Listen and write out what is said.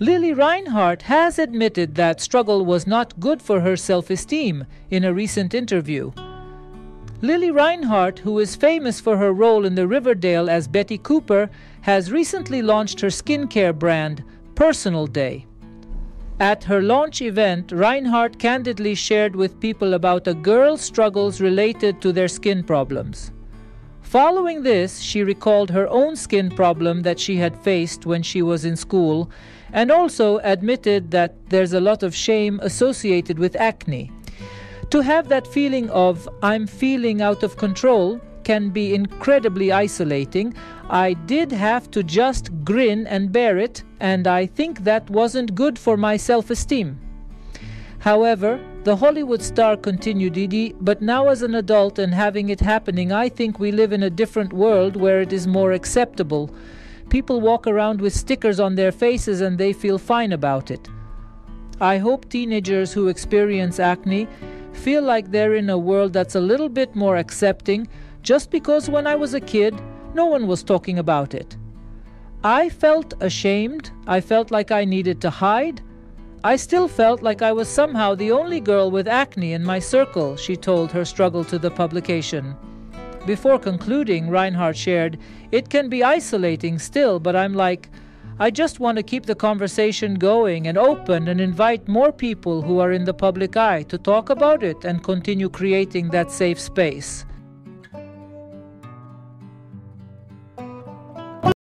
Lili Reinhart has admitted that struggle was not good for her self esteem in a recent interview. Lili Reinhart, who is famous for her role in the Riverdale as Betty Cooper, has recently launched her skincare brand, Personal Day. At her launch event, Reinhart candidly shared with people about a girl's struggles related to their skin problems. Following this, she recalled her own skin problem that she had faced when she was in school and also admitted that there's a lot of shame associated with acne. To have that feeling of, I'm feeling out of control, can be incredibly isolating. I did have to just grin and bear it, and I think that wasn't good for my self esteem. However, the Hollywood star continued Didi, but now as an adult and having it happening, I think we live in a different world where it is more acceptable. People walk around with stickers on their faces and they feel fine about it. I hope teenagers who experience acne feel like they're in a world that's a little bit more accepting just because when I was a kid, no one was talking about it. I felt ashamed. I felt like I needed to hide. I still felt like I was somehow the only girl with acne in my circle, she told her struggle to the publication. Before concluding, Reinhart shared, It can be isolating still, but I'm like, I just want to keep the conversation going and open and invite more people who are in the public eye to talk about it and continue creating that safe space.